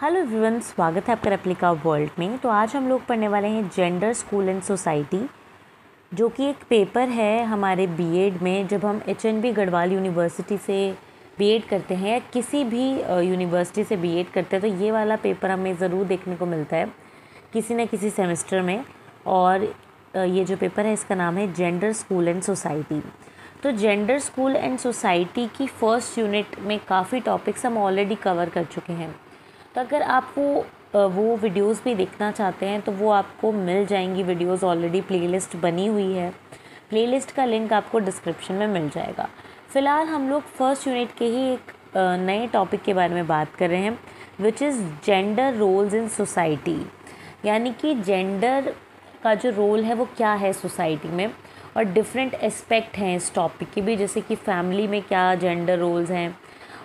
Hello everyone स्वागत है आपका रेप्लिका वर्ल्ड में। तो आज हम लोग पढ़ने वाले हैं जेंडर स्कूल एंड सोसाइटी जो कि एक पेपर है हमारे बीएड में, जब हम H N B Garhwal university से बीएड करते हैं या किसी भी यूनिवर्सिटी से बीएड करते हैं तो ये वाला पेपर हमें ज़रूर देखने को मिलता है, किसी न किसी सेमेस्टर में। और ये जो पेपर है, इसका नाम है जेंडर स्कूल एंड सोसाइटी तो जेंडर स्कूल एंड सोसाइटी की फ़र्स्ट यूनिट में काफ़ी टॉपिक्स हम ऑलरेडी कवर कर चुके हैं। तो अगर आप वो वो वीडियोस भी देखना चाहते हैं तो वो आपको मिल जाएँगी वीडियोस ऑलरेडी प्लेलिस्ट बनी हुई है। प्लेलिस्ट का लिंक आपको डिस्क्रिप्शन में मिल जाएगा। फ़िलहाल हम लोग फ़र्स्ट यूनिट के ही एक नए टॉपिक के बारे में बात कर रहे हैं which is gender roles in society यानी कि जेंडर का जो रोल है, वो क्या है सोसाइटी में? और डिफरेंट एस्पेक्ट हैं इस टॉपिक के भी, जैसे कि फैमिली में क्या जेंडर रोल्स हैं?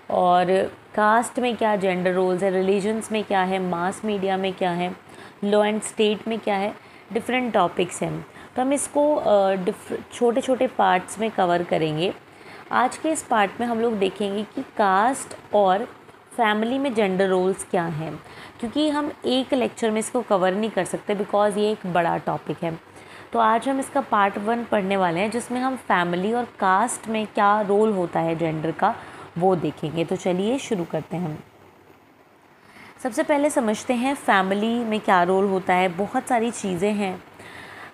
और कास्ट में क्या जेंडर रोल्स है रिलीजन्स में क्या है मास मीडिया में क्या है लॉ एंड स्टेट में क्या है डिफरेंट टॉपिक्स हैं। तो हम इसको छोटे छोटे पार्ट्स में कवर करेंगे। आज के इस पार्ट में हम लोग देखेंगे कि कास्ट और फैमिली में जेंडर रोल्स क्या हैं। क्योंकि हम एक लेक्चर में इसको कवर नहीं कर सकते बिकॉज़ ये एक बड़ा टॉपिक है। तो आज हम इसका पार्ट वन पढ़ने वाले हैं, जिसमें हम फैमिली और कास्ट में क्या रोल होता है जेंडर का। वो देखेंगे। तो चलिए शुरू करते हैं सबसे पहले समझते हैं फैमिली में क्या रोल होता है। बहुत सारी चीज़ें हैं।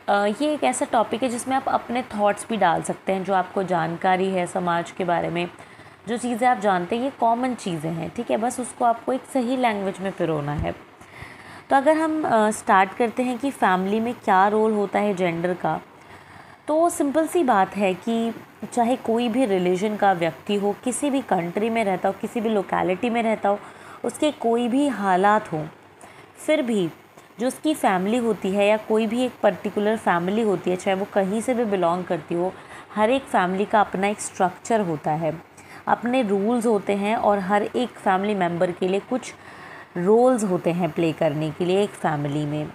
ये एक ऐसा टॉपिक है जिसमें आप अपने थॉट्स भी डाल सकते हैं, जो आपको जानकारी है समाज के बारे में। जो चीज़ें आप जानते हैं, ये कॉमन चीज़ें हैं, ठीक है? बस उसको आपको एक सही लैंग्वेज में पिरोना है। तो अगर हम स्टार्ट करते हैं कि फैमिली में क्या रोल होता है जेंडर का तो सिंपल सी बात है कि चाहे कोई भी रिलीजन का व्यक्ति हो, किसी भी कंट्री में रहता हो, किसी भी लोकेलिटी में रहता हो, उसके कोई भी हालात हो, फिर भी जो उसकी फैमिली होती है या कोई भी एक पर्टिकुलर फैमिली होती है, चाहे वो कहीं से भी बिलोंग करती हो, हर एक फैमिली का अपना एक स्ट्रक्चर होता है। अपने रूल्स होते हैं और हर एक फैमिली मेंबर के लिए कुछ रोल्स होते हैं प्ले करने के लिए एक फैमिली में।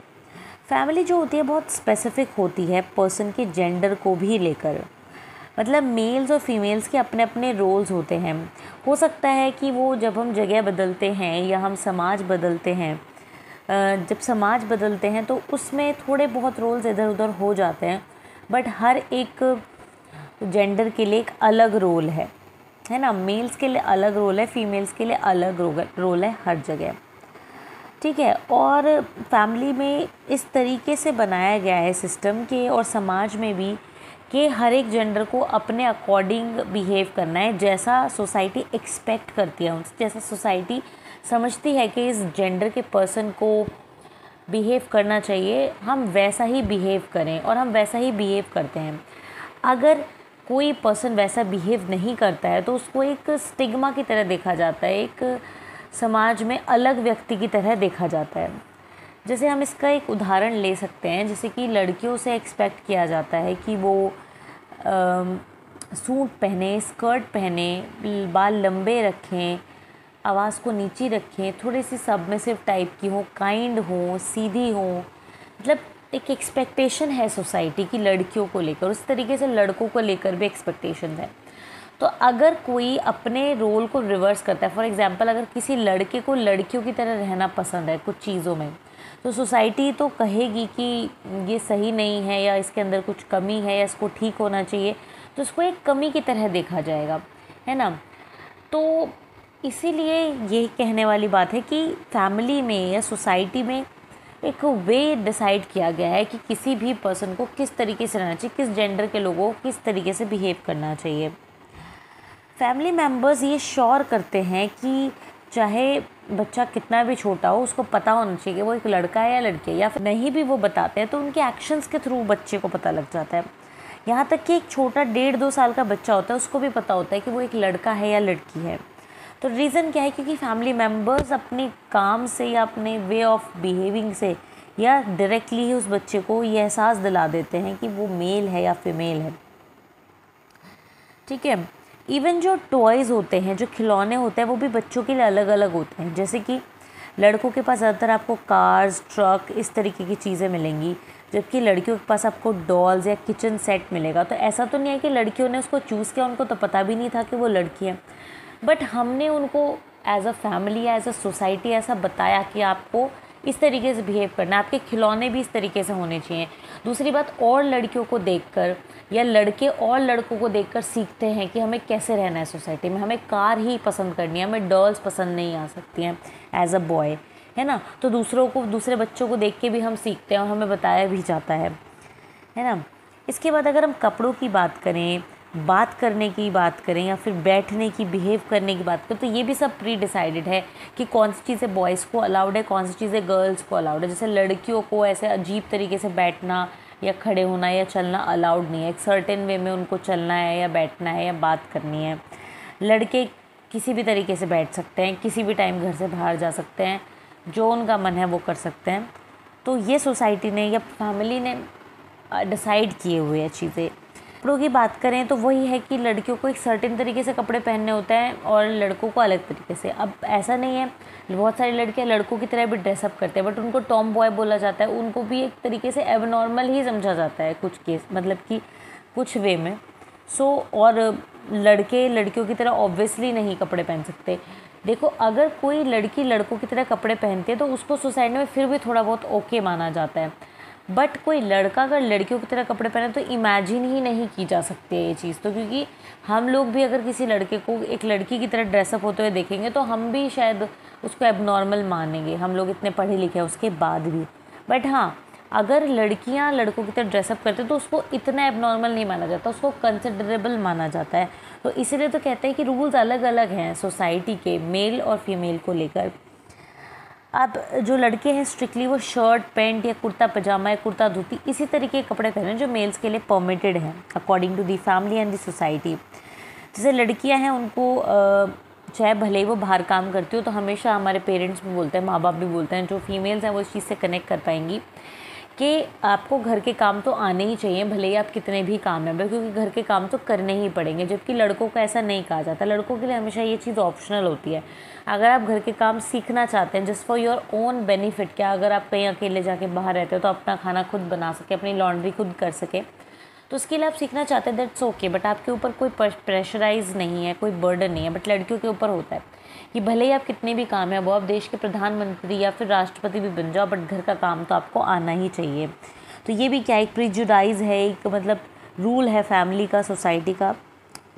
फैमिली जो होती है, बहुत स्पेसिफिक होती है पर्सन के जेंडर को भी लेकर। मतलब मेल्स और फीमेल्स के अपने अपने रोल्स होते हैं। हो सकता है कि वो जब हम जगह बदलते हैं या हम समाज बदलते हैं जब समाज बदलते हैं तो उसमें थोड़े बहुत रोल्स इधर उधर हो जाते हैं। बट हर एक जेंडर के लिए एक अलग रोल है। है ना? मेल्स के लिए अलग रोल है फीमेल्स के लिए अलग रोल है हर जगह। ठीक है, और फैमिली में इस तरीके से बनाया गया है सिस्टम के और समाज में भी कि हर एक जेंडर को अपने अकॉर्डिंग बिहेव करना है, जैसा सोसाइटी एक्सपेक्ट करती है उनसे, जैसा सोसाइटी समझती है कि इस जेंडर के पर्सन को बिहेव करना चाहिए, हम वैसा ही बिहेव करें और हम वैसा ही बिहेव करते हैं। अगर कोई पर्सन वैसा बिहेव नहीं करता है तो उसको एक स्टिग्मा की तरह देखा जाता है, एक समाज में अलग व्यक्ति की तरह देखा जाता है। जैसे हम इसका एक उदाहरण ले सकते हैं, जैसे कि लड़कियों से एक्सपेक्ट किया जाता है कि वो सूट पहने स्कर्ट पहने, बाल लंबे रखें, आवाज़ को नीची रखें, थोड़ी सी सबमिसिव टाइप की हो काइंड हो, सीधी हो। मतलब एक एक्सपेक्टेशन है सोसाइटी की लड़कियों को लेकर, उस तरीके से लड़कों को लेकर भी एक्सपेक्टेशन है। तो अगर कोई अपने रोल को रिवर्स करता है फॉर एग्ज़ाम्पल अगर किसी लड़के को लड़कियों की तरह रहना पसंद है कुछ चीज़ों में तो सोसाइटी तो कहेगी कि ये सही नहीं है या इसके अंदर कुछ कमी है या इसको ठीक होना चाहिए तो इसको एक कमी की तरह देखा जाएगा, है ना? तो इसीलिए ये कहने वाली बात है कि फैमिली में या सोसाइटी में एक वे डिसाइड किया गया है कि किसी भी पर्सन को किस तरीके से रहना चाहिए, किस जेंडर के लोगों को किस तरीके से बिहेव करना चाहिए। फैमिली मेंबर्स ये श्योर करते हैं कि चाहे बच्चा कितना भी छोटा हो, उसको पता होना चाहिए कि वो एक लड़का है या लड़की है, या फिर नहीं भी वो बताते हैं तो उनके एक्शंस के थ्रू बच्चे को पता लग जाता है। यहाँ तक कि एक छोटा डेढ़ दो साल का बच्चा होता है, उसको भी पता होता है कि वो एक लड़का है या लड़की है। तो रीज़न क्या है? क्योंकि फैमिली मेंबर्स अपने काम से या अपने वे ऑफ़ बिहेविंग से या डायरेक्टली ही उस बच्चे को ये एहसास दिला देते हैं कि वो मेल है या फीमेल है। ठीक है? इवन जो टॉयज़ होते हैं, जो खिलौने होते हैं, वो भी बच्चों के लिए अलग अलग होते हैं। जैसे कि लड़कों के पास ज़्यादातर आपको कार्स ट्रक इस तरीके की चीज़ें मिलेंगी, जबकि लड़कियों के पास आपको डॉल्स या किचन सेट मिलेगा। तो ऐसा तो नहीं है कि लड़कियों ने उसको चूज़ किया, उनको तो पता भी नहीं था कि वो लड़की है। बट हमने उनको as a family as a society ऐसा बताया कि आपको इस तरीके से बिहेव करना आपके खिलौने भी इस तरीके से होने चाहिए। दूसरी बात, और लड़कियों को देखकर या लड़के और लड़कों को देखकर सीखते हैं कि हमें कैसे रहना है सोसाइटी में। हमें कार ही पसंद करनी है, हमें डर्ल्स पसंद नहीं आ सकती हैं एज अ बॉय है ना? तो दूसरों को, दूसरे बच्चों को देख के भी हम सीखते हैं और हमें बताया भी जाता है है ना? इसके बाद अगर हम कपड़ों की बात करें, बात करने की बात करें या फिर बैठने की बिहेव करने की बात करें तो ये भी सब प्री डिसाइडेड है कि कौन सी चीज़ें बॉयज़ को अलाउड है, कौन सी चीज़ें गर्ल्स को अलाउड है। जैसे लड़कियों को ऐसे अजीब तरीके से बैठना या खड़े होना या चलना अलाउड नहीं है। एक सर्टेन वे में उनको चलना है या बैठना है या बात करनी है। लड़के किसी भी तरीके से बैठ सकते हैं, किसी भी टाइम घर से बाहर जा सकते हैं, जो उनका मन है वो कर सकते हैं। तो ये सोसाइटी ने या फैमिली ने डिसाइड किए हुए हैं चीज़ें। कपड़ों की बात करें तो वही है कि लड़कियों को एक सर्टेन तरीके से कपड़े पहनने होते हैं और लड़कों को अलग तरीके से। अब ऐसा नहीं है बहुत सारी लड़कियाँ लड़कों की तरह भी ड्रेसअप करते हैं बट उनको टॉम बॉय बोला जाता है उनको भी एक तरीके से एबनॉर्मल ही समझा जाता है कुछ केस मतलब कि कुछ वे में। सो so, और लड़के लड़कियों की तरह ऑब्वियसली नहीं कपड़े पहन सकते। देखो अगर कोई लड़की लड़कों की तरह कपड़े पहनती है तो उसको सोसाइटी में फिर भी थोड़ा बहुत ओके माना जाता है। बट कोई लड़का अगर लड़कियों की तरह कपड़े पहने तो इमेजिन ही नहीं की जा सकती है ये चीज़। तो क्योंकि हम लोग भी अगर किसी लड़के को एक लड़की की तरह ड्रेसअप होते हुए देखेंगे तो हम भी शायद उसको एबनॉर्मल मानेंगे। हम लोग इतने पढ़े लिखे हैं उसके बाद भी। बट हाँ अगर लड़कियाँ लड़कों की तरह ड्रेसअप करते तो उसको इतना एबनॉर्मल नहीं माना जाता, उसको कंसिडरेबल माना जाता है। तो इसीलिए तो कहते हैं कि रूल्स अलग अलग हैं सोसाइटी के मेल और फीमेल को लेकर। अब जो लड़के हैं स्ट्रिक्टली वो शर्ट पैंट या कुर्ता पजामा या कुर्ता, धोती, इसी तरीके के कपड़े पहने जो मेल्स के लिए परमिटेड हैं according to the family and the society जैसे लड़कियाँ हैं, उनको चाहे भले ही वो बाहर काम करती हो तो हमेशा हमारे पेरेंट्स भी बोलते हैं, माँ बाप भी बोलते हैं, जो फीमेल्स हैं, वो इस चीज़ से कनेक्ट कर पाएँगी। कि आपको घर के काम तो आने ही चाहिए, भले ही आप कितने भी काम में क्योंकि घर के काम तो करने ही पड़ेंगे, जबकि लड़कों को ऐसा नहीं कहा जाता। लड़कों के लिए हमेशा ये चीज़ ऑप्शनल होती है। अगर आप घर के काम सीखना चाहते हैं just for your own benefit क्या अगर आप कहीं अकेले जाके बाहर रहते हो तो अपना खाना खुद बना सके, अपनी लॉन्ड्री खुद कर सके। तो उसके लिए आप सीखना चाहते हैं दैट्स ओके बट आपके ऊपर कोई प्रेशराइज नहीं है, कोई बर्डन नहीं है बट लड़कियों के ऊपर होता है। कि भले ही आप कितने भी काम है वो आप देश के प्रधानमंत्री या फिर राष्ट्रपति भी बन जाओ बट घर का काम तो आपको आना ही चाहिए। तो ये भी क्या, एक प्रिजुडाइज है, एक मतलब रूल है फैमिली का सोसाइटी का,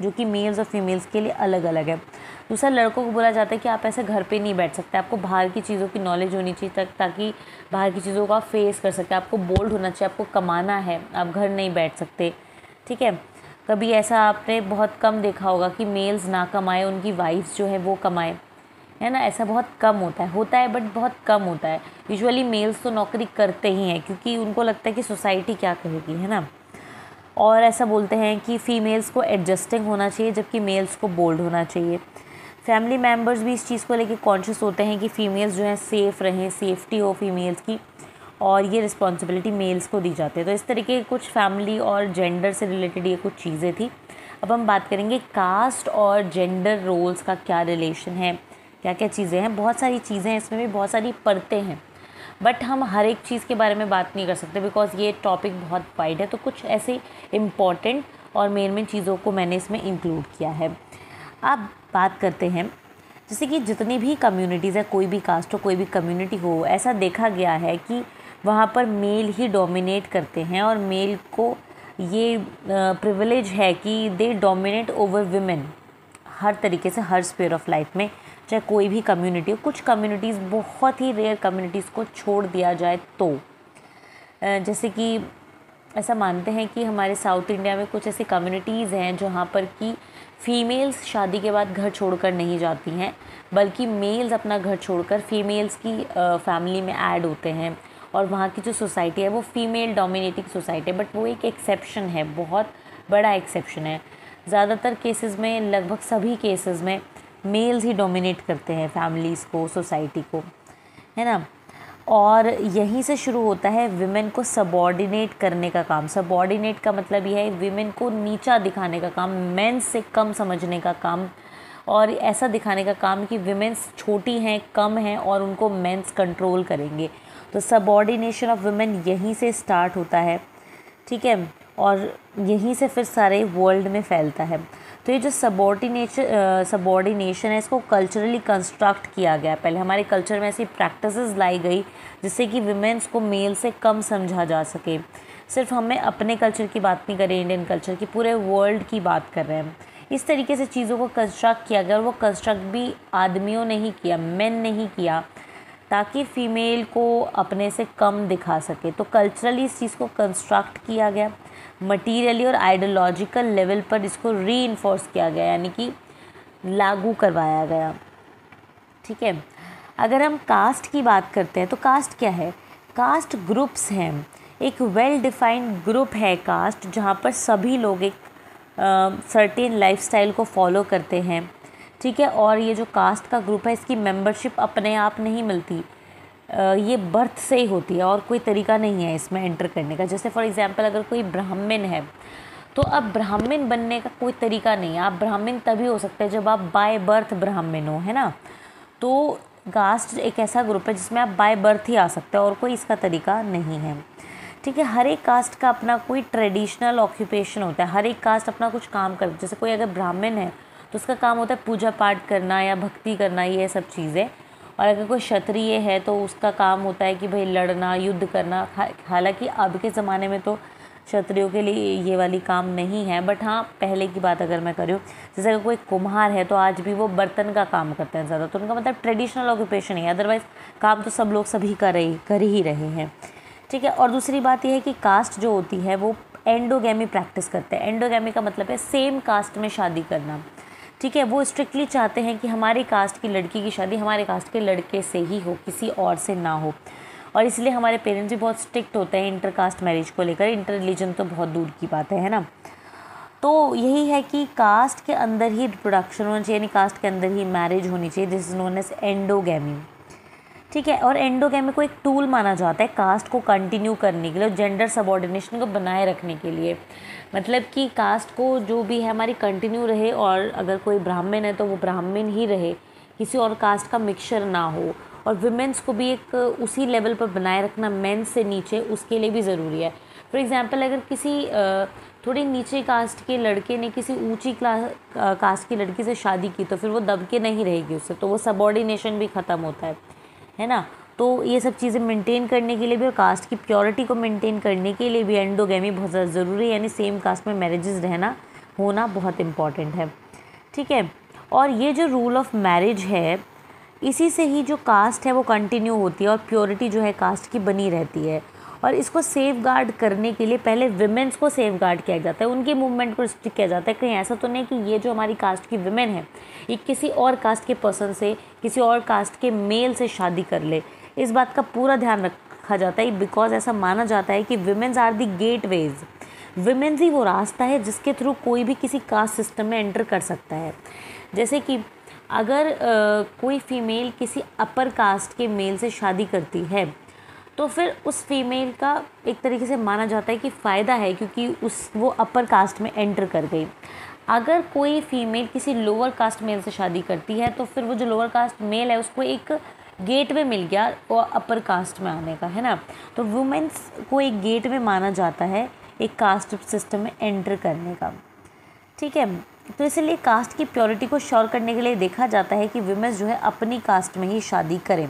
जो कि मेल्स और फीमेल्स के लिए अलग अलग है। दूसरा लड़कों को बोला जाता है कि आप ऐसे घर पे नहीं बैठ सकते, आपको बाहर की चीज़ों की नॉलेज होनी चाहिए तक, ताकि बाहर की चीज़ों को फेस कर सकते आपको बोल्ड होना चाहिए, आपको कमाना है, आप घर नहीं बैठ सकते, ठीक है? कभी ऐसा आपने बहुत कम देखा होगा कि मेल्स ना कमाए, उनकी वाइफ्स जो है वो कमाए, है ना? ऐसा बहुत कम होता है होता है बट बहुत कम होता है। यूजुअली मेल्स तो नौकरी करते ही हैं, क्योंकि उनको लगता है कि सोसाइटी क्या कहेगी, है ना? और ऐसा बोलते हैं कि फ़ीमेल्स को एडजस्टिंग होना चाहिए, जबकि मेल्स को बोल्ड होना चाहिए। फैमिली मेंबर्स भी इस चीज़ को लेकर कॉन्शियस होते हैं कि फ़ीमेल्स जो हैं सेफ़ रहें सेफ्टी हो फीमेल्स की और ये रिस्पॉन्सिबिलिटी मेल्स को दी जाती है। तो इस तरीके कुछ फैमिली और जेंडर से रिलेटेड ये कुछ चीज़ें थी। अब हम बात करेंगे कास्ट और जेंडर रोल्स का क्या रिलेशन है क्या क्या चीज़ें हैं। बहुत सारी चीज़ें हैं, इसमें भी बहुत सारी परतें हैं। बट हम हर एक चीज़ के बारे में बात नहीं कर सकते बिकॉज़ ये टॉपिक बहुत वाइड है। तो कुछ ऐसे इंपॉर्टेंट और मेन मेन चीज़ों को मैंने इसमें इंक्लूड किया है। अब बात करते हैं, जैसे कि जितनी भी कम्युनिटीज़ है, कोई भी कास्ट हो, कोई भी कम्युनिटी हो, ऐसा देखा गया है कि वहाँ पर मेल ही डोमिनेट करते हैं और मेल को ये प्रिविलेज है कि दे डोमिनेट ओवर वीमेन हर तरीके से, हर स्पेयर ऑफ़ लाइफ में, चाहे कोई भी कम्युनिटी हो। कुछ कम्युनिटीज़ बहुत ही रेयर कम्युनिटीज़ को छोड़ दिया जाए तो। जैसे कि ऐसा मानते हैं कि हमारे साउथ इंडिया में कुछ ऐसी कम्युनिटीज़ हैं जहाँ पर कि फ़ीमेल्स शादी के बाद घर छोड़कर नहीं जाती हैं, बल्कि मेल्स अपना घर छोड़कर फीमेल्स की फैमिली में ऐड होते हैं। और वहाँ की जो सोसाइटी है, वो फीमेल डोमिनेटिंग सोसाइटी है, बट वो एक एक्सेप्शन है, बहुत बड़ा एक्सेप्शन है। ज़्यादातर केसेस में, लगभग सभी केसेस में मेल्स ही डोमिनेट करते हैं फैमिलीज़ को, सोसाइटी को। है ना? और यहीं से शुरू होता है विमेन को सबॉर्डिनेट करने का काम। सबॉर्डिनेट का मतलब यह है विमेन को नीचा दिखाने का काम मेंस से कम समझने का काम। और ऐसा दिखाने का काम कि विमेंस छोटी हैं, कम हैं और उनको मेंस कंट्रोल करेंगे। तो सबॉर्डिनेशन ऑफ़ वुमेन यहीं से स्टार्ट होता है, ठीक है? और यहीं से फिर सारे वर्ल्ड में फैलता है। तो ये जो सबॉर्डिनेशन सबॉर्डिनेशन है, इसको कल्चरली कंस्ट्रक्ट किया गया पहले हमारे कल्चर में ऐसी प्रैक्टिसेस लाई गई, जिससे कि विमेंस को मेल से कम समझा जा सके। सिर्फ़ हमें अपने कल्चर की बात नहीं कर इंडियन कल्चर की, पूरे वर्ल्ड की बात कर रहे हैं। इस तरीके से चीज़ों को कंस्ट्रक्ट किया गया, और वो कंस्ट्रक्ट भी आदमियों ने ही किया मैन ने ही किया, ताकि फ़ीमेल को अपने से कम दिखा सके। तो कल्चरली इस चीज़ को कंस्ट्रक्ट किया गया। मटीरियली और आइडियोलॉजिकल लेवल पर इसको री किया गया, यानी कि लागू करवाया गया। ठीक है? अगर हम कास्ट की बात करते हैं तो कास्ट क्या है? कास्ट ग्रुप्स हैं। एक वेल डिफाइंड ग्रुप है कास्ट जहाँ पर सभी लोग एक सर्टेन लाइफस्टाइल को फॉलो करते हैं। ठीक है? और ये जो कास्ट का ग्रुप है, इसकी मेंबरशिप अपने आप नहीं मिलती। ये बर्थ से ही होती है और कोई तरीका नहीं है इसमें एंटर करने का। जैसे फॉर एग्ज़ाम्पल अगर कोई ब्राह्मण है तो अब ब्राह्मण बनने का कोई तरीका नहीं है। आप ब्राह्मण तभी हो सकते हैं जब आप बाय बर्थ ब्राह्मण हो, है ना? तो कास्ट एक ऐसा ग्रुप है जिसमें आप बाय बर्थ ही आ सकते हो और कोई इसका तरीका नहीं है। ठीक है, हर एक कास्ट का अपना कोई ट्रेडिशनल ऑक्यूपेशन होता है। हर एक कास्ट अपना कुछ काम करता है जैसे कोई अगर ब्राह्मण है तो उसका काम होता है पूजा पाठ करना या भक्ति करना, ये सब चीज़ें। और अगर कोई क्षत्रिय है तो उसका काम होता है कि भाई लड़ना, युद्ध करना। हालाँकि अब के ज़माने में तो क्षत्रियों के लिए ये वाली काम नहीं है बट हाँ पहले की बात अगर मैं करूँ, जैसे अगर कोई कुम्हार है तो आज भी वो बर्तन का काम करते हैं ज़्यादा तो उनका मतलब ट्रेडिशनल ऑक्यूपेशन है अदरवाइज़ काम तो सब लोग सभी कर रही, कर ही रहे हैं। ठीक है, और दूसरी बात यह है कि कास्ट जो होती है वो एंडोगेमी प्रैक्टिस करते हैं। एंडोगेमी का मतलब है सेम कास्ट में शादी करना। ठीक है, वो स्ट्रिक्टली चाहते हैं कि हमारे कास्ट की लड़की की शादी हमारे कास्ट के लड़के से ही हो, किसी और से ना हो। और इसलिए हमारे पेरेंट्स भी बहुत स्ट्रिक्ट होते हैं इंटर कास्ट मैरिज को लेकर। इंटर रिलीजन तो बहुत दूर की बात है ना? तो यही है कि कास्ट के अंदर ही रिप्रोडक्शन होना चाहिए, यानी कास्ट के अंदर ही मैरिज होनी चाहिए। This is known as endogamy ठीक है, और एंडोगेमी को एक टूल माना जाता है कास्ट को कंटिन्यू करने के लिए और जेंडर सबॉर्डिनेशन को बनाए रखने के लिए। मतलब कि कास्ट को जो भी है हमारी कंटिन्यू रहे और अगर कोई ब्राह्मण है तो वो ब्राह्मण ही रहे, किसी और कास्ट का मिक्सचर ना हो। और वुमेंस को भी एक उसी लेवल पर बनाए रखना मेन से नीचे उसके लिए भी ज़रूरी है। फॉर एग्ज़ाम्पल अगर किसी थोड़ी नीचे कास्ट के लड़के ने किसी ऊँची क्लास कास्ट की लड़की से शादी की तो फिर वो दब के नहीं रहेगी उससे तो वो सबॉर्डिनेशन भी ख़त्म होता है। है ना? तो ये सब चीज़ें मेंटेन करने के लिए भी और कास्ट की प्योरिटी को मेंटेन करने के लिए भी एंडोगेमी बहुत ज़्यादा ज़रूरी है, यानी सेम कास्ट में मैरिजेस रहना, होना बहुत इंपॉर्टेंट है। ठीक है? और ये जो रूल ऑफ़ मैरिज है, इसी से ही जो कास्ट है वो कंटिन्यू होती है और प्योरिटी जो है कास्ट की बनी रहती है। और इसको सेफ़ गार्ड करने के लिए पहले विमेंस को सेफ़ गार्ड किया जाता है उनके मूवमेंट को रिस्ट्रिक्ट किया जाता है। कहीं ऐसा तो नहीं कि ये जो हमारी कास्ट की वुमेन है ये किसी और कास्ट के पर्सन से किसी और कास्ट के मेल से शादी कर ले। इस बात का पूरा ध्यान रखा जाता है बिकॉज़ ऐसा माना जाता है कि women's are the gate ways women's ही वो रास्ता है जिसके थ्रू कोई भी किसी कास्ट सिस्टम में एंटर कर सकता है। जैसे कि अगर आ, कोई फीमेल किसी अपर कास्ट के मेल से शादी करती है तो फिर उस फीमेल का एक तरीके से माना जाता है कि फ़ायदा है, क्योंकि उस वो अपर कास्ट में एंटर कर गई। अगर कोई फीमेल किसी लोअर कास्ट मेल से शादी करती है तो फिर वो जो लोअर कास्ट मेल है, उसको एक गेट वे मिल गया वो अपर कास्ट में आने का, है ना? तो वुमेंस को एक गेट वे माना जाता है, एक कास्ट सिस्टम में एंटर करने का। ठीक है? तो इसलिए कास्ट की प्योरिटी को श्योर करने के लिए देखा जाता है कि वुमेंस जो है अपनी कास्ट में ही शादी करें।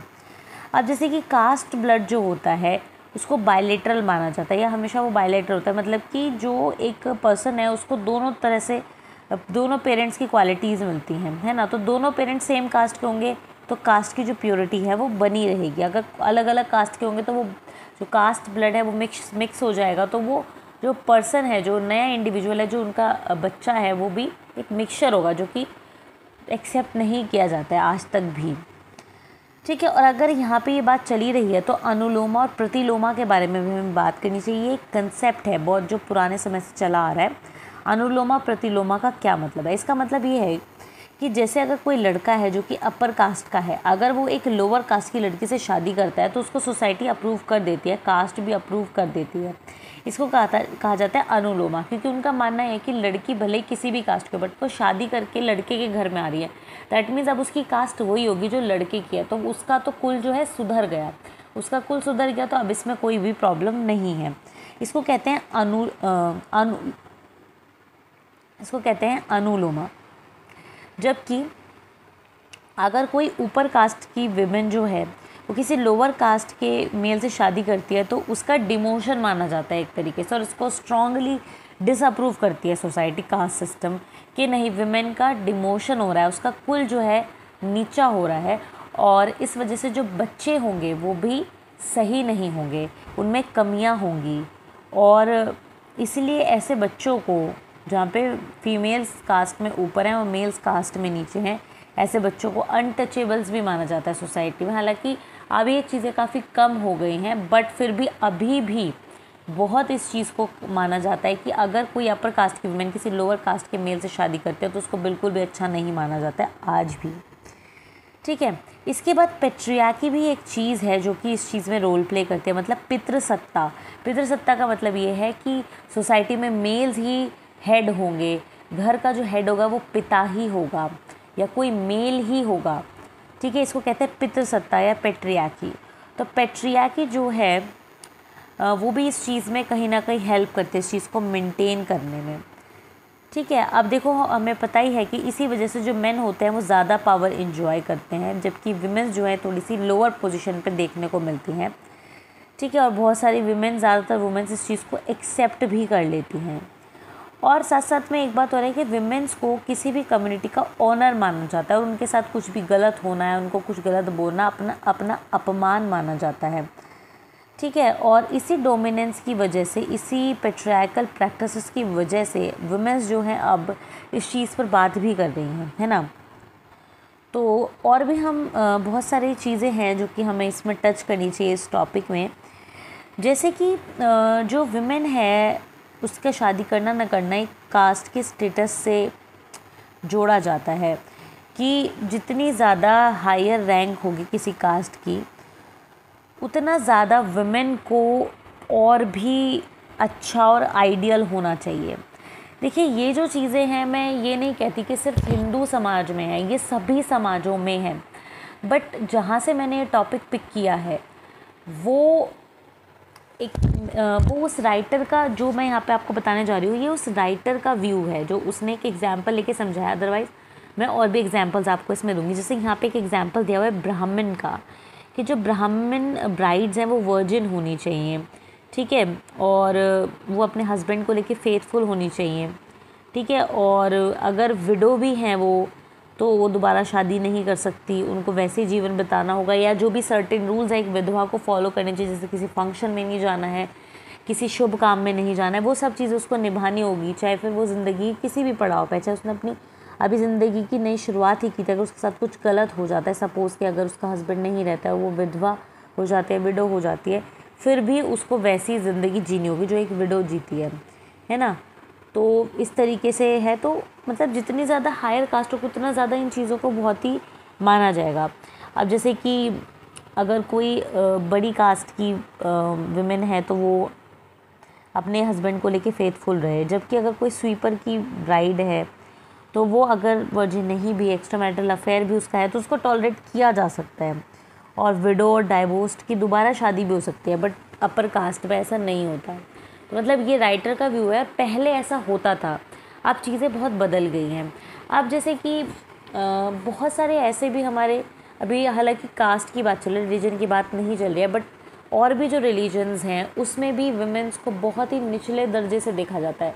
अब जैसे कि कास्ट ब्लड जो होता है, उसको बायलेटरल माना जाता है, या हमेशा वो बायलेटरल होता है मतलब कि जो एक पर्सन है, उसको दोनों तरह से, दोनों पेरेंट्स की क्वालिटीज़ मिलती हैं, है ना? तो दोनों पेरेंट्स सेम कास्ट के होंगे तो कास्ट की जो प्योरिटी है, वो बनी रहेगी। अगर अलग अलग कास्ट के होंगे तो वो, जो कास्ट ब्लड है, वो मिक्स मिक्स हो जाएगा तो वो जो पर्सन है, जो नया इंडिविजुअल है, जो उनका बच्चा है, वो भी एक मिक्सचर होगा, जो कि एक्सेप्ट नहीं किया जाता है आज तक भी। ठीक है, और अगर यहाँ पे ये बात चली रही है तो अनुलोमा और प्रतिलोमा के बारे में भी हमें बात करनी चाहिए। ये एक कंसेप्ट है बहुत, जो पुराने समय से चला आ रहा है। अनुलोमा प्रतिलोमा का क्या मतलब है? इसका मतलब ये है कि जैसे अगर कोई लड़का है जो कि अपर कास्ट का है, अगर वो एक लोअर कास्ट की लड़की से शादी करता है तो उसको सोसाइटी अप्रूव कर देती है कास्ट भी अप्रूव कर देती है। इसको कहा कहा जाता है अनुलोमा, क्योंकि उनका मानना है कि लड़की भले किसी भी कास्ट के बट वो शादी करके लड़के के घर में आ रही है। दैट मीन्स अब उसकी कास्ट वही होगी जो लड़के की है तो उसका तो कुल जो है सुधर गया। उसका कुल सुधर गया तो अब इसमें कोई भी प्रॉब्लम नहीं है। इसको कहते हैं अनु अनु, इसको कहते हैं अनुलोमा। जबकि अगर कोई ऊपर कास्ट की विमेन जो है, वो किसी लोअर कास्ट के मेल से शादी करती है तो उसका डिमोशन माना जाता है एक तरीके से और उसको स्ट्रांगली डिसअप्रूव करती है सोसाइटी कास्ट सिस्टम कि नहीं विमेन का डिमोशन हो रहा है, उसका कुल जो है नीचा हो रहा है और इस वजह से जो बच्चे होंगे, वो भी सही नहीं होंगे, उनमें कमियाँ होंगी और इसलिए ऐसे बच्चों को जहाँ पे फीमेल्स कास्ट में ऊपर हैं और मेल्स कास्ट में नीचे हैं, ऐसे बच्चों को अनटचेबल्स भी माना जाता है सोसाइटी में। हालाँकि अब ये चीज़ें काफ़ी कम हो गई हैं बट फिर भी अभी भी बहुत इस चीज़ को माना जाता है कि अगर कोई अपर कास्ट की वुमेन किसी लोअर कास्ट के मेल से शादी करते हैं तो उसको बिल्कुल भी अच्छा नहीं माना जाता है आज भी। ठीक है, इसके बाद पेट्रियाकी भी एक चीज़ है जो कि इस चीज़ में रोल प्ले करते हैं मतलब पितृसत्ता। पितृसत्ता का मतलब ये है कि सोसाइटी में मेल्स ही हेड होंगे। घर का जो हेड होगा वो पिता ही होगा या कोई मेल ही होगा। ठीक है, इसको कहते हैं पितृसत्ता या पेट्रियाकी तो पेट्रियाकी जो है वो भी इस चीज़ में कहीं ना कहीं हेल्प करते हैं, इस चीज़ को मेंटेन करने में। ठीक है, अब देखो, हमें पता ही है कि इसी वजह से जो मेन होते हैं, वो ज़्यादा पावर इन्जॉय करते हैं, जबकि विमेंस जो है थोड़ी सी लोअर पोजीशन पे देखने को मिलती हैं। ठीक है, और बहुत सारी विमेन ज़्यादातर वुमेंस इस चीज़ को एक्सेप्ट भी कर लेती हैं। और साथ साथ में एक बात हो रही है कि विमेंस को किसी भी कम्युनिटी का ऑनर माना जाता है और उनके साथ कुछ भी गलत होना है, उनको कुछ गलत बोलना, अपना अपना अपमान माना जाता है। ठीक है? और इसी डोमिनेंस की वजह से, इसी पेट्रियाकल प्रैक्टिसेस की वजह से वुमेंस जो हैं अब इस चीज़ पर बात भी कर रही हैं, है ना? तो और भी हम बहुत सारी चीज़ें हैं जो कि हमें इसमें टच करनी चाहिए इस टॉपिक में। जैसे कि जो वुमेन है उसका शादी करना ना करना एक कास्ट के स्टेटस से जोड़ा जाता है कि जितनी ज़्यादा हायर रैंक होगी किसी कास्ट की, उतना ज़्यादा वुमेन को और भी अच्छा और आइडियल होना चाहिए। देखिए, ये जो चीज़ें हैं, मैं ये नहीं कहती कि सिर्फ़ हिंदू समाज में है, ये सभी समाजों में है। बट जहाँ से मैंने ये टॉपिक पिक किया है, वो एक वो उस राइटर का जो मैं यहाँ पे आपको बताने जा रही हूँ, ये उस राइटर का व्यू है, जो उसने एक एग्ज़ाम्पल लेके समझाया। अदरवाइज़ मैं और भी एग्जाम्पल्स आपको इसमें दूँगी। जैसे यहाँ पे एक एग्ज़ाम्पल दिया हुआ है ब्राह्मण का, कि जो ब्राह्मण ब्राइड्स हैं, वो वर्जिन होनी चाहिए, ठीक है? और वो अपने हस्बैंड को लेके फेथफुल होनी चाहिए, ठीक है? और अगर विडो भी हैं वो तो वो दोबारा शादी नहीं कर सकती, उनको वैसे ही जीवन बताना होगा या जो भी सर्टेन रूल्स हैं एक विधवा को फॉलो करने चाहिए, जैसे किसी फ़ंक्शन में नहीं जाना है, किसी शुभ काम में नहीं जाना है, वो सब चीज़ें उसको निभानी होगी, चाहे फिर वो ज़िंदगी किसी भी पड़ाव पे, चाहे उसने अपनी, अभी ज़िंदगी की नई शुरुआत ही की थी, अगर उसके साथ कुछ गलत हो जाता है सपोज़ कि अगर उसका हस्बैंड नहीं रहता है, वो विधवा हो जाती है विडो हो जाती है, फिर भी उसको वैसी ज़िंदगी जीनी होगी, जो एक विडो जीती है है ना? तो इस तरीके से है तो मतलब जितनी ज़्यादा हायर कास्ट हो, उतना ज़्यादा इन चीज़ों को बहुत ही माना जाएगा। अब जैसे कि अगर कोई बड़ी कास्ट की विमेन है तो वो अपने हस्बैंड को लेके फेथफुल रहे। जबकि अगर कोई स्वीपर की ब्राइड है तो वो अगर वर्जिन नहीं भी एक्स्ट्रा मैरिटल अफेयर भी उसका है तो उसको टॉलरेट किया जा सकता है। और विडो और डाइवोर्स की दोबारा शादी भी हो सकती है बट अपर कास्ट में ऐसा नहीं होता। तो मतलब ये राइटर का व्यू है, पहले ऐसा होता था। अब चीज़ें बहुत बदल गई हैं। अब जैसे कि बहुत सारे ऐसे भी हमारे, अभी हालाँकि कास्ट की बात चल रही है रिलीजन की बात नहीं चल रही है बट और भी जो रिलीजन्स हैं, उसमें भी वुमेंस को बहुत ही निचले दर्जे से देखा जाता है।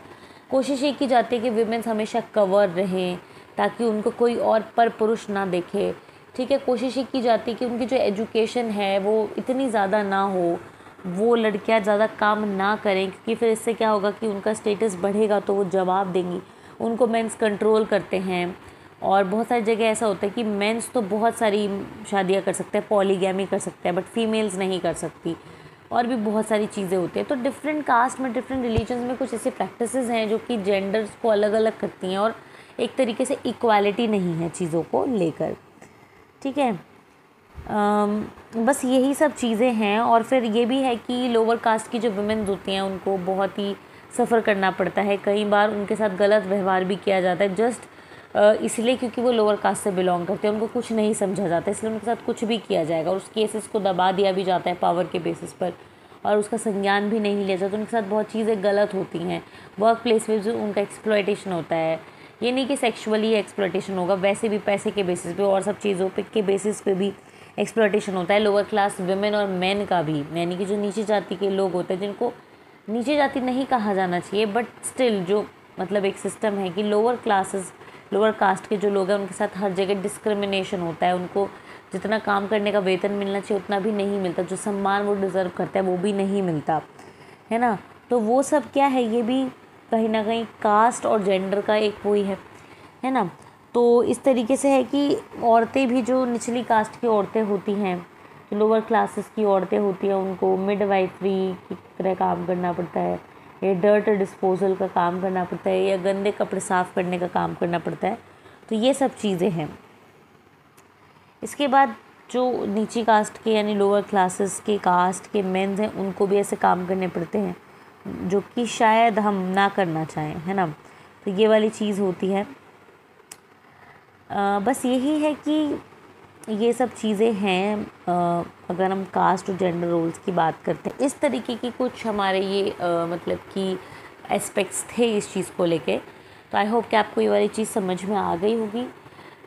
कोशिश ये की जाती है कि वीमेंस हमेशा कवर रहें, ताकि उनको कोई और पर पुरुष ना देखे। ठीक है, कोशिश ये की जाती है कि उनकी जो एजुकेशन है, वो इतनी ज़्यादा ना हो वो लड़कियाँ ज़्यादा काम ना करें, क्योंकि फिर इससे क्या होगा कि उनका स्टेटस बढ़ेगा तो वो जवाब देंगी। उनको मेंस कंट्रोल करते हैं। और बहुत सारी जगह ऐसा होता है कि मेंस तो बहुत सारी शादियाँ कर सकते हैं पॉलीगैमी कर सकते हैं बट फीमेल्स नहीं कर सकती। और भी बहुत सारी चीज़ें होती हैं। तो डिफरेंट कास्ट में डिफरेंट रिलीजन में कुछ ऐसे प्रैक्टिस हैं जो कि जेंडर्स को अलग अलग करती हैं और एक तरीके से इक्वालिटी नहीं है चीज़ों को लेकर। ठीक है? बस यही सब चीज़ें हैं और फिर ये भी है कि लोअर कास्ट की जो वुमेंस होती हैं, उनको बहुत ही सफ़र करना पड़ता है। कई बार उनके साथ गलत व्यवहार भी किया जाता है जस्ट इसलिए क्योंकि वो लोअर कास्ट से बिलोंग करते हैं, उनको कुछ नहीं समझा जाता इसलिए उनके साथ कुछ भी किया जाएगा और उस केसेस को दबा दिया भी जाता है पावर के बेसिस पर और उसका संज्ञान भी नहीं लिया जाता, उनके साथ बहुत चीज़ें गलत होती हैं। वर्क प्लेस में जो उनका एक्सप्लोइटेशन होता है, ये नहीं कि सेक्सुअली एक्सप्लोइटेशन होगा, वैसे भी पैसे के बेसिस पे और सब चीज़ों पे, के बेसिस पे भी एक्सप्लोइटेशन होता है लोअर क्लास वुमेन और मैन का भी। यानी कि जो नीचे जाति के लोग होते हैं, जिनको नीचे जाति नहीं कहा जाना चाहिए बट स्टिल जो मतलब एक सिस्टम है कि लोअर क्लासेस लोअर कास्ट के जो लोग हैं, उनके साथ हर जगह डिस्क्रिमिनेशन होता है। उनको जितना काम करने का वेतन मिलना चाहिए, उतना भी नहीं मिलता। जो सम्मान वो डिज़र्व करता है, वो भी नहीं मिलता। है ना? तो वो सब क्या है? ये भी कहीं ना कहीं कास्ट और जेंडर का एक वही है। है ना? तो इस तरीके से है कि औरतें भी जो निचली कास्ट की औरतें होती हैं, जो लोअर क्लासेस की औरतें होती हैं, उनको मिड वाइफरी की तरह काम करना पड़ता है, या डर्ट डिस्पोजल का काम करना पड़ता है, या गंदे कपड़े साफ़ करने का काम करना पड़ता है तो ये सब चीज़ें हैं। इसके बाद जो नीची कास्ट के यानी लोअर क्लासेस के कास्ट के मेंस हैं, उनको भी ऐसे काम करने पड़ते हैं, जो कि शायद हम ना करना चाहें, है ना? तो ये वाली चीज़ होती है। बस यही है कि ये सब चीज़ें हैं अगर हम कास्ट और जेंडर रोल्स की बात करते हैं, इस तरीके की कुछ हमारे ये मतलब कि एस्पेक्ट्स थे इस चीज़ को लेके। तो आई होप कि आपको ये वाली चीज़ समझ में आ गई होगी।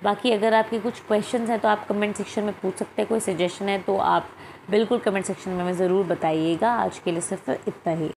बाकी अगर आपके कुछ क्वेश्चंस हैं तो आप कमेंट सेक्शन में पूछ सकते हैं, कोई सजेशन है तो आप बिल्कुल कमेंट सेक्शन में हमें ज़रूर बताइएगा। आज के लिए सिर्फ़ इतना ही।